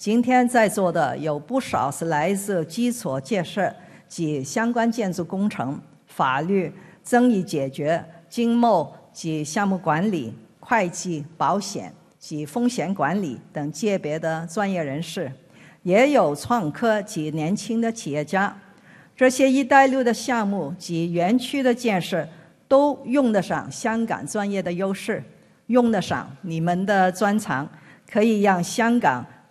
今天在座的有不少是来自基础建设及相关建筑工程、法律、争议解决、经贸及项目管理。”会计、保险及风险管理等界别的专业人士，也有创科及年轻的企业家。这些“一带一路”的项目及园区的建设，都用得上香港专业的优势，用得上你们的专长，可以让香港